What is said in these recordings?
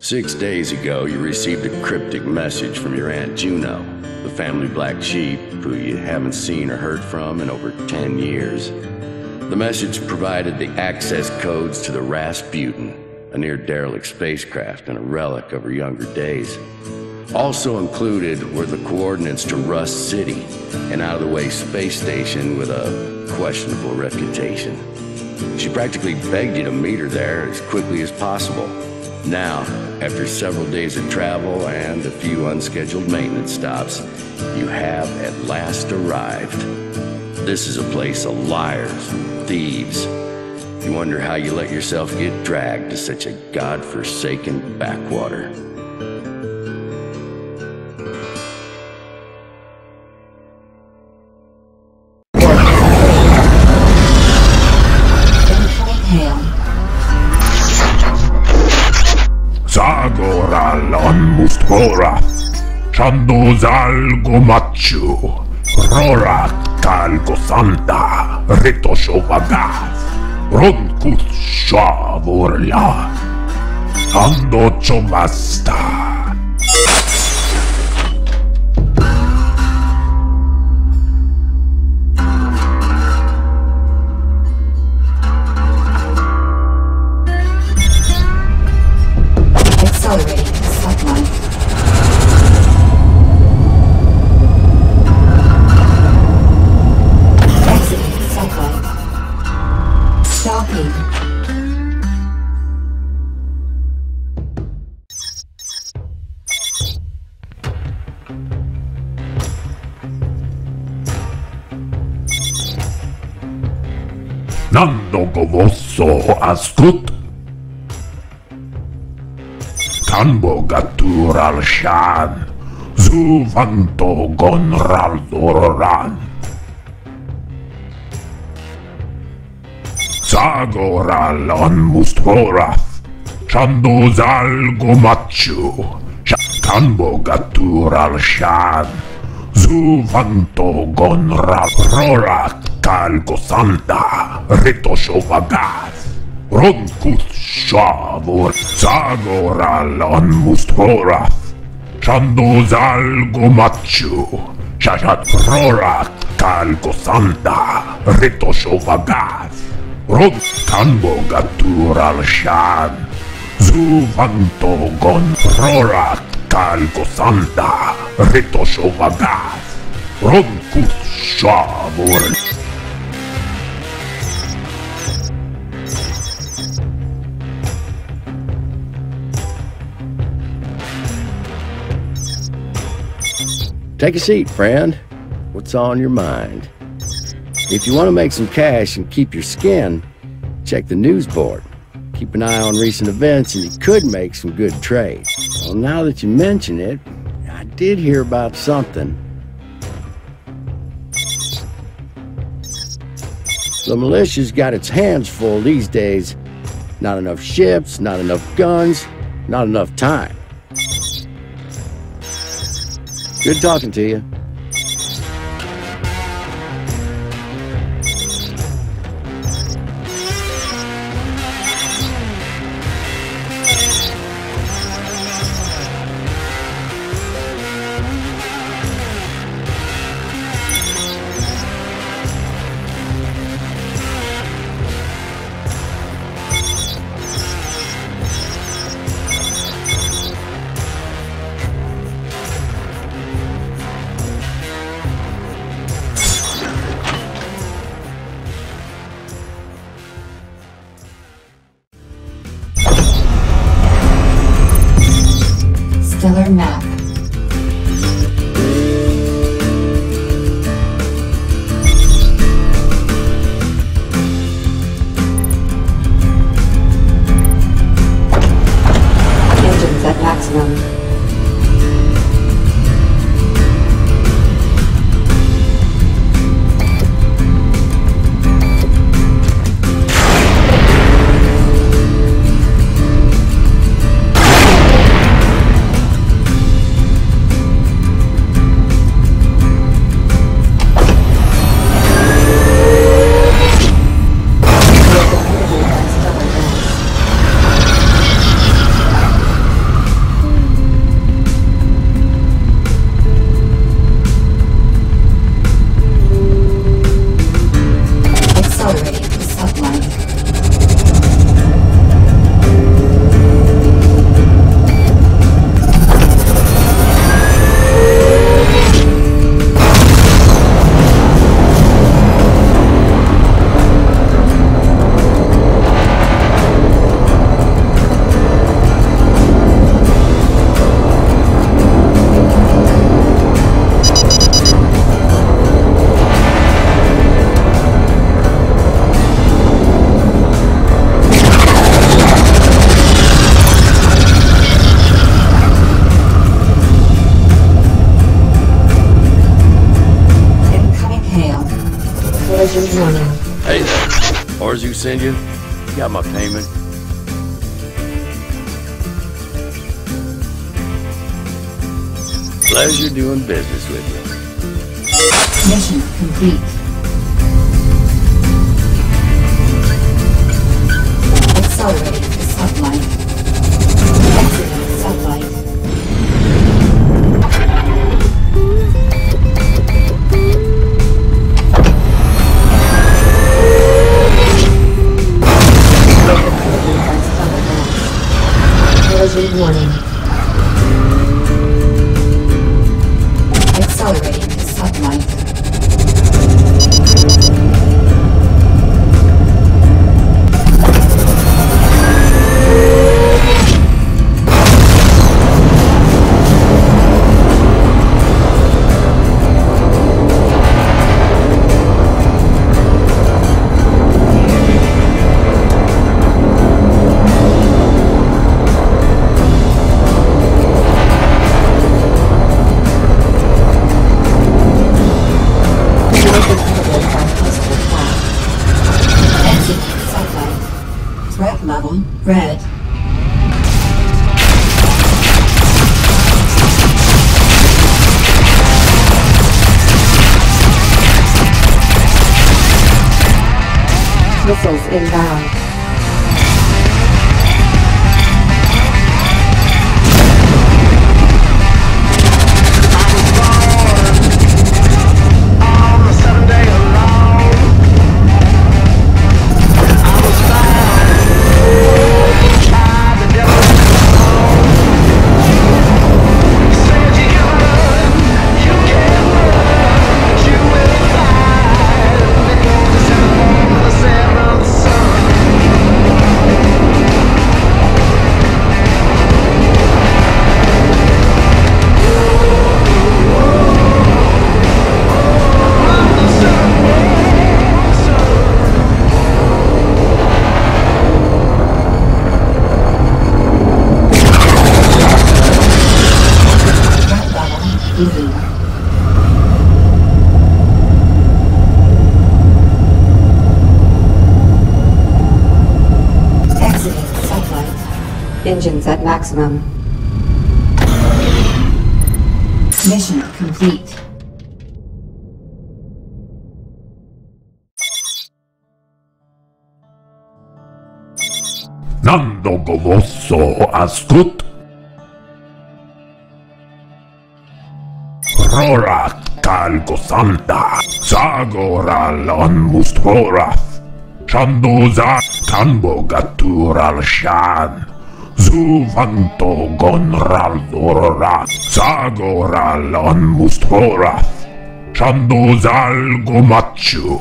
Six days ago, you received a cryptic message from your Aunt Juno, the family black sheep who you haven't seen or heard from in over 10 years. The message provided the access codes to the Rasputin, a near derelict spacecraft and a relic of her younger days. Also included were the coordinates to Rust City, an out of the way space station with a questionable reputation. She practically begged you to meet her there as quickly as possible. Now, after several days of travel and a few unscheduled maintenance stops, you have at last arrived. This is a place of liars and thieves. You wonder how you let yourself get dragged to such a god-forsaken backwater. Zagoral on Musthorath, Chandozal Gomachu, Rorat Kalgo Santa, Rito Shovagas, Ronkus Shavorla, Ando Chomasta. Govoso Astut. Kanbo Gatural Shan. Zuvanto Gonral Doran. Zagoral on Musthorath. Chandozal Gomachu. Kanbo Gatural Shan. Zuvanto Gonral Rorat Kalgo Santa. Rito Shovagas. Ronkus Shavor. Zagoral on Musthorath. Chandozal Gomachu. Shashat Rorat Kalgo Santa. Rito Shovagas. Rod Kanbo Gatural Shan. Zuvanto Gon Rorat Kalgo Santa. Rito Shovagas. Ronkus Shavor. Take a seat, friend. What's on your mind? If you want to make some cash and keep your skin, check the news board. Keep an eye on recent events and you could make some good trade. Well, now that you mention it, I did hear about something. The militia's got its hands full these days. Not enough ships, not enough guns, not enough time. Good talking to you. Orzu send you? You got my payment? Pleasure doing business with you. Mission complete. Engines at maximum. Mission complete. Nando Govoso Askut Rorat Kalkosanda Sagoral Onmustorath Shandoza Kanbogatural Shan Zuvanto Gonraldorat Sagoral Onmustorath Shandozal Gomachu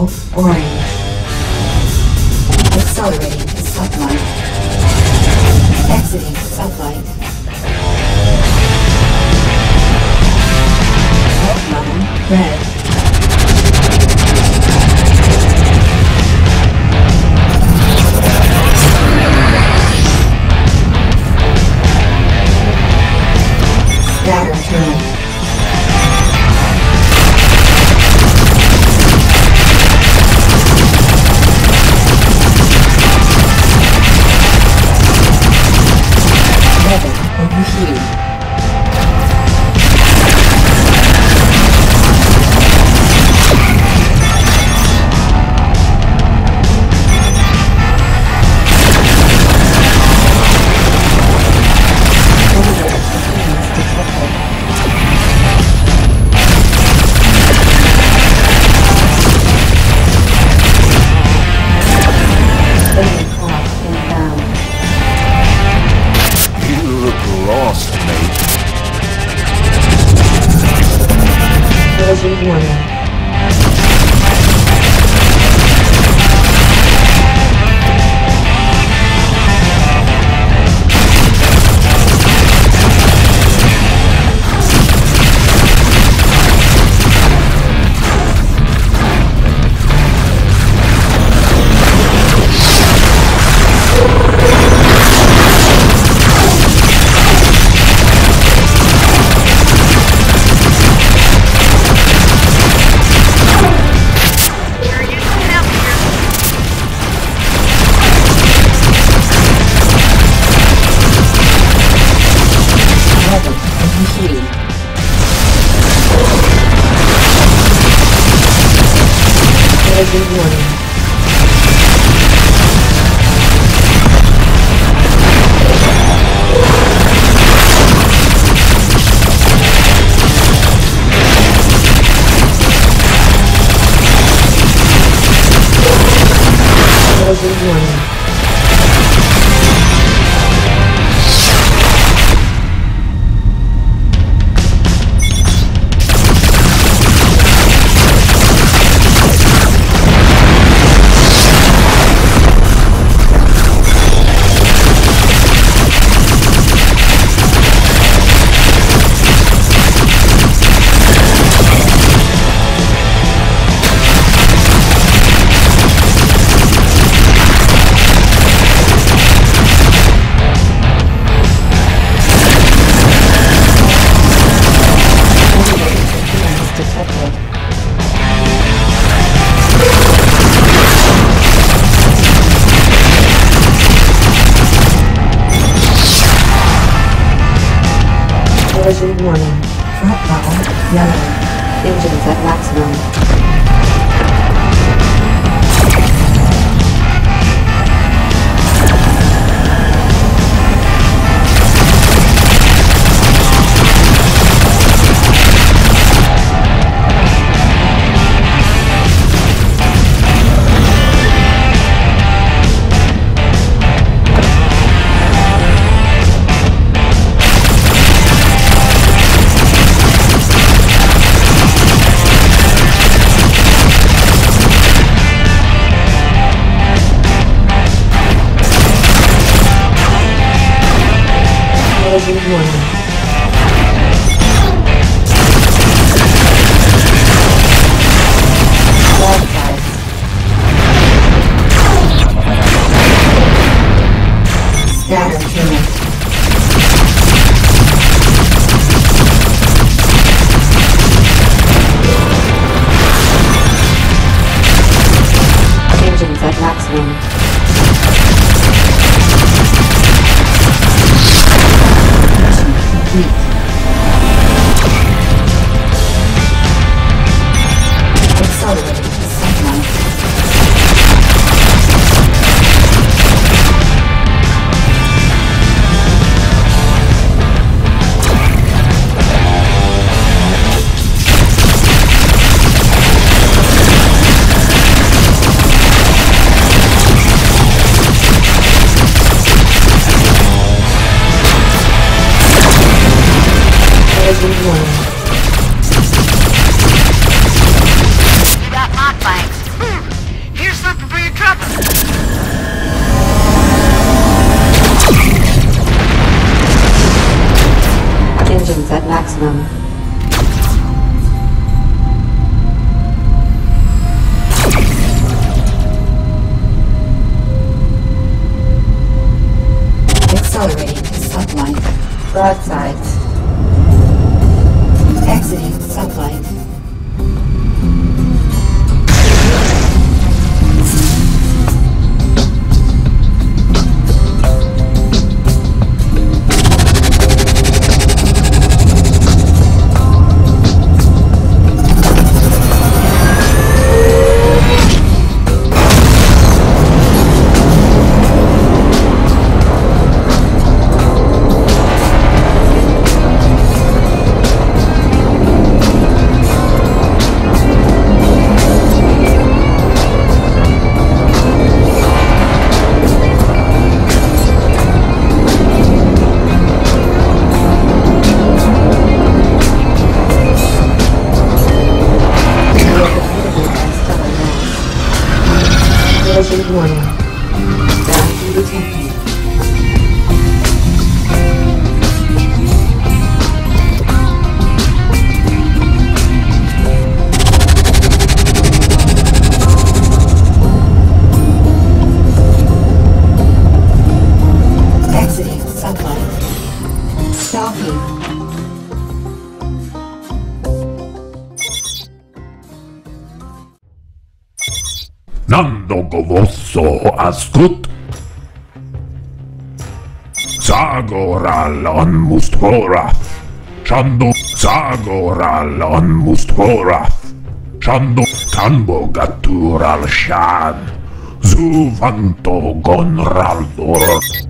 Shashaduth Orange. Accelerating sublight. Exiting sublight. Collision várias regiões. Accelerating sublight. Broadside. Exiting sublight. Vosso askut. Zagoral on Mustorath. Shando Zagoral on Mustorath. Shando Kanbo Gatural Shan. Zuvanto Gonraldor.